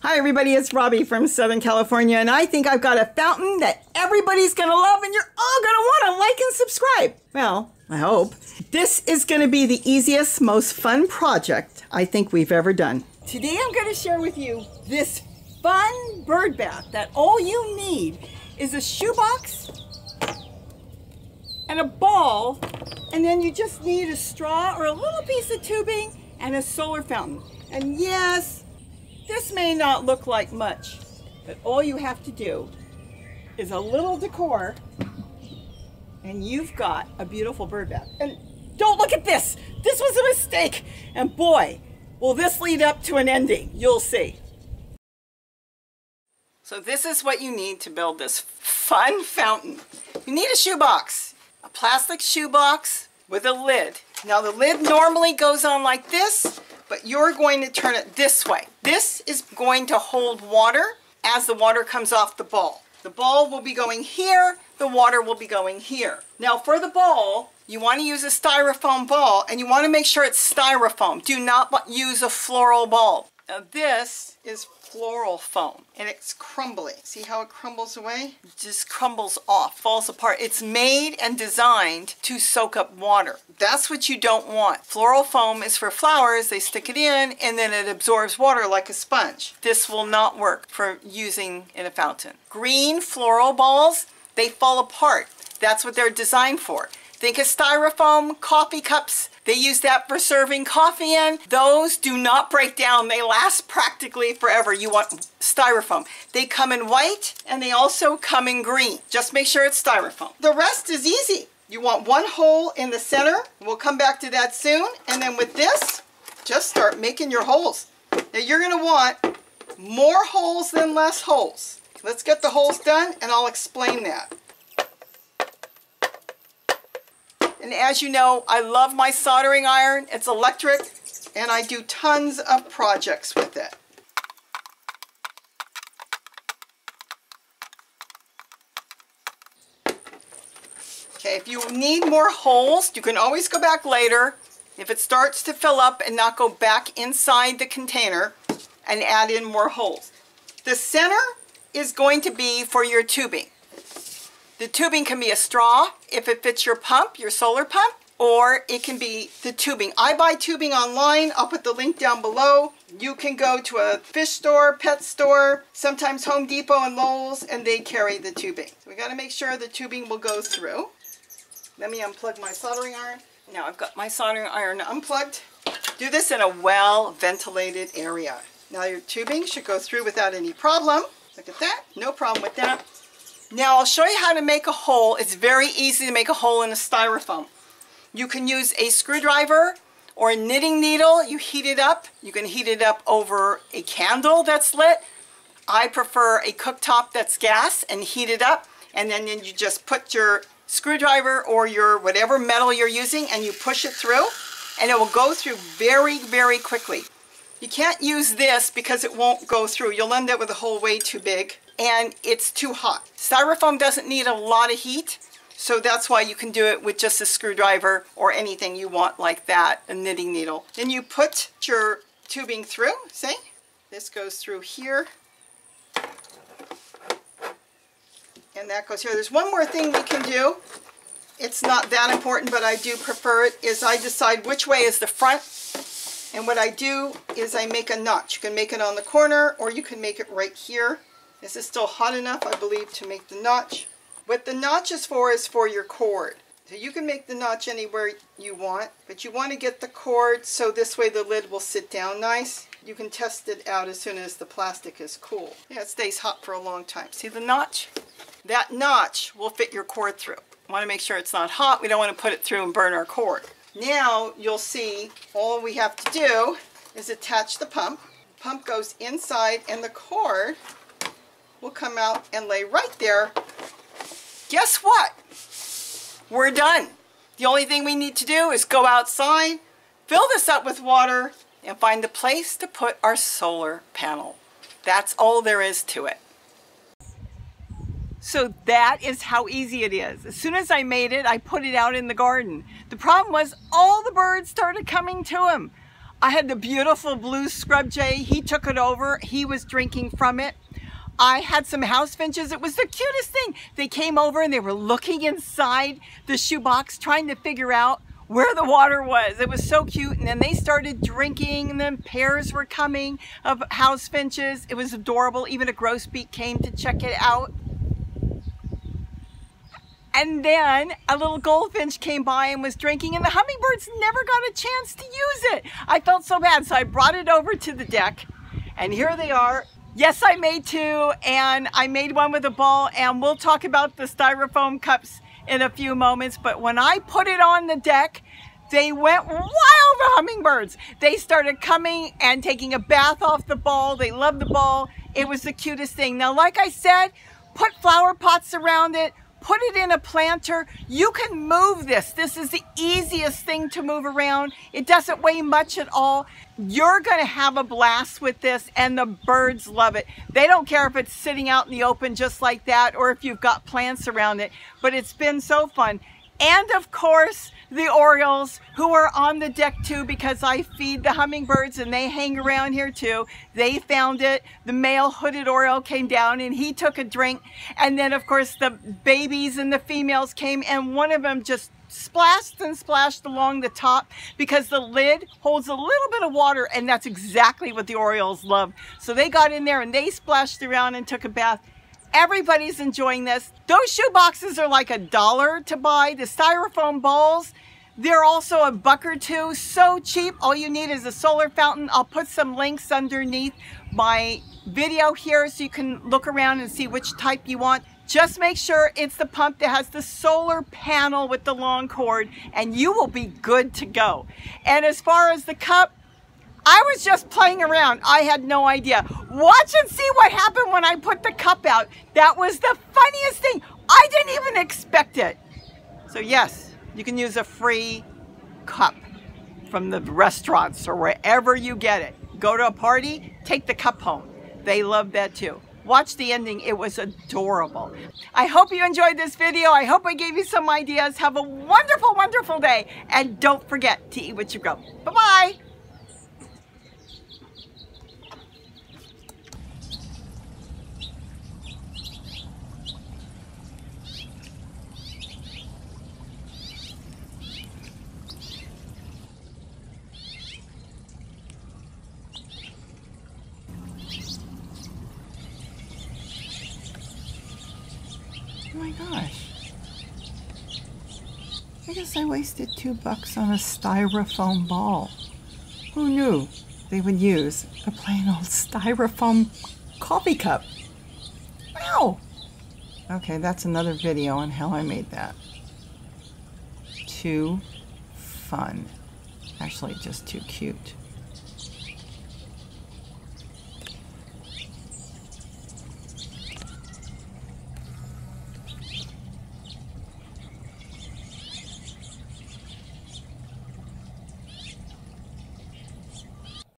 Hi everybody, it's Robbie from Southern California and I think I've got a fountain that everybody's gonna love and you're all gonna wanna like and subscribe. Well, I hope. This is gonna be the easiest, most fun project I think we've ever done. Today I'm gonna share with you this fun bird bath that all you need is a shoebox and a ball and then you just need a straw or a little piece of tubing and a solar fountain. And yes, this may not look like much, but all you have to do is a little decor and you've got a beautiful bird bath. And don't look at this. This was a mistake. And boy, will this lead up to an ending. You'll see. So this is what you need to build this fun fountain. You need a shoebox, a plastic shoebox with a lid. Now the lid normally goes on like this, but you're going to turn it this way. This is going to hold water as the water comes off the ball. The ball will be going here, the water will be going here. Now for the ball, you want to use a styrofoam ball and you want to make sure it's styrofoam. Do not use a floral ball. Now this is floral foam and it's crumbly. See how it crumbles away? It just crumbles off, falls apart. It's made and designed to soak up water. That's what you don't want. Floral foam is for flowers. They stick it in and then it absorbs water like a sponge. This will not work for using in a fountain. Green floral balls, they fall apart. That's what they're designed for. Think of styrofoam coffee cups. They use that for serving coffee in. Those do not break down. They last practically forever. You want styrofoam. They come in white and they also come in green. Just make sure it's styrofoam. The rest is easy. You want one hole in the center. We'll come back to that soon. And then with this, just start making your holes. Now you're gonna want more holes than less holes. Let's get the holes done and I'll explain that. And as you know, I love my soldering iron. It's electric and I do tons of projects with it. Okay, if you need more holes, you can always go back later. If it starts to fill up and not go back inside the container and add in more holes. The center is going to be for your tubing. The tubing can be a straw if it fits your pump, your solar pump, or it can be the tubing. I buy tubing online. I'll put the link down below. You can go to a fish store, pet store, sometimes Home Depot and Lowe's, and they carry the tubing. So we got to make sure the tubing will go through. Let me unplug my soldering iron. Now I've got my soldering iron unplugged. Do this in a well-ventilated area. Now your tubing should go through without any problem. Look at that, no problem with that. Now I'll show you how to make a hole. It's very easy to make a hole in a styrofoam. You can use a screwdriver or a knitting needle. You heat it up. You can heat it up over a candle that's lit. I prefer a cooktop that's gas and heat it up. And then you just put your screwdriver or your whatever metal you're using and you push it through and it will go through very, very quickly. You can't use this because it won't go through. You'll end up with a hole way too big and it's too hot. Styrofoam doesn't need a lot of heat, so that's why you can do it with just a screwdriver or anything you want like that, a knitting needle. Then you put your tubing through, see? This goes through here. And that goes here. There's one more thing we can do. It's not that important, but I do prefer it, is I decide which way is the front. And what I do is I make a notch. You can make it on the corner or you can make it right here. This is still hot enough, I believe, to make the notch. What the notch is for is for your cord. So you can make the notch anywhere you want, but you want to get the cord so this way the lid will sit down nice. You can test it out as soon as the plastic is cool. Yeah, it stays hot for a long time. See the notch? That notch will fit your cord through. want to make sure it's not hot. We don't want to put it through and burn our cord. Now you'll see all we have to do is attach the pump. Pump goes inside and the cord will come out and lay right there. Guess what? We're done. The only thing we need to do is go outside, fill this up with water, and find a place to put our solar panel. That's all there is to it. So that is how easy it is. As soon as I made it, I put it out in the garden. The problem was all the birds started coming to him. I had the beautiful blue scrub jay. He took it over. He was drinking from it. I had some house finches. It was the cutest thing. They came over and they were looking inside the shoebox trying to figure out where the water was. It was so cute. And then they started drinking and then pairs were coming of house finches. It was adorable. Even a grosbeak came to check it out. And then a little goldfinch came by and was drinking and the hummingbirds never got a chance to use it. I felt so bad. So I brought it over to the deck and here they are. Yes, I made two and I made one with a ball and we'll talk about the styrofoam cups in a few moments. But when I put it on the deck, they went wild, the hummingbirds. They started coming and taking a bath off the ball. They loved the ball. It was the cutest thing. Now, like I said, put flower pots around it, put it in a planter. You can move this. This is the easiest thing to move around. It doesn't weigh much at all. You're going to have a blast with this and the birds love it. They don't care if it's sitting out in the open just like that or if you've got plants around it, but it's been so fun. And of course, the Orioles who are on the deck too because I feed the hummingbirds and they hang around here too. They found it. The male hooded Oriole came down and he took a drink. And then of course the babies and the females came and one of them just splashed and splashed along the top because the lid holds a little bit of water and that's exactly what the Orioles love. So they got in there and they splashed around and took a bath Everybody's enjoying this. Those shoe boxes are like a dollar to buy. The styrofoam bowls, they're also a buck or two. So cheap. All you need is a solar fountain. I'll put some links underneath my video here so you can look around and see which type you want. Just make sure it's the pump that has the solar panel with the long cord and you will be good to go. And as far as the cup, I was just playing around. I had no idea. Watch and see what happened when I put the cup out. That was the funniest thing. I didn't even expect it. So yes, you can use a free cup from the restaurants or wherever you get it. Go to a party, take the cup home. They love that too. Watch the ending. It was adorable. I hope you enjoyed this video. I hope I gave you some ideas. Have a wonderful, wonderful day. And don't forget to eat what you grow. Bye-bye. Oh my gosh. I guess I wasted two bucks on a styrofoam ball. Who knew they would use a plain old styrofoam coffee cup? Wow! Okay, that's another video on how I made that. Too fun. Actually, just too cute.